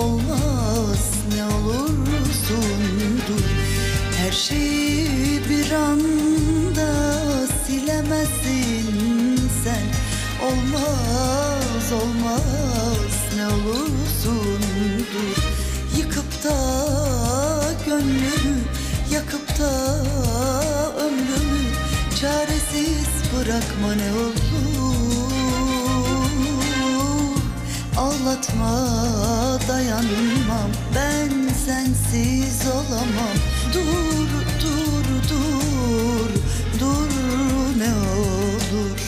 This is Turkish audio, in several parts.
Olmaz ne olursun dur. Her şeyi bir anda silemezsin sen. Olmaz olmaz ne olursun dur. Yıkıp da gönlümü yakıp da ömrümü Çaresiz bırakma ne olur Ağlatma dayanmam. Ben sensiz olamam. Dur dur dur. Dur ne olur.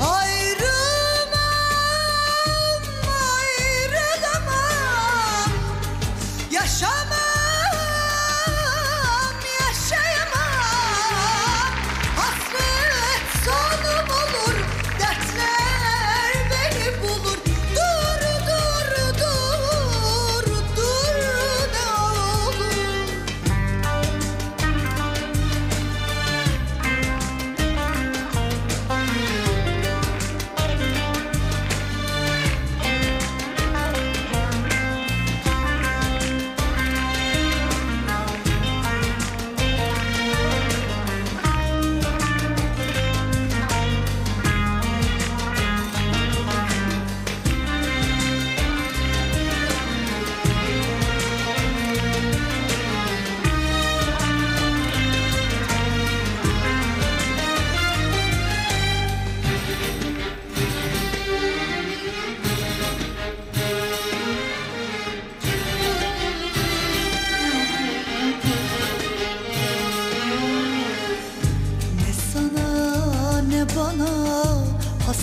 Ayrılmam, ayrılamam. Yaşamam,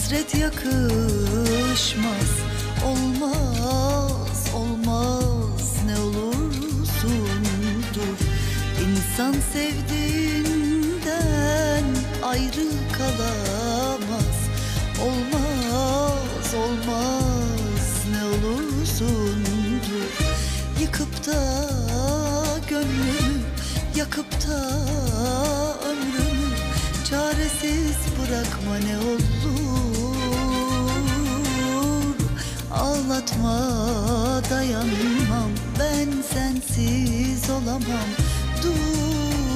hasret yakışmaz. Olmaz olmaz. Ne olursun dur. İnsan sevdiğinden ayrı kalamaz. Olmaz olmaz. Ne olursun dur. Yıkıp da gönlümü yakıp da ömrümü Çaresiz bırakma. Ne olur Ağlatma dayanmam. Ben sensiz olamam. Dur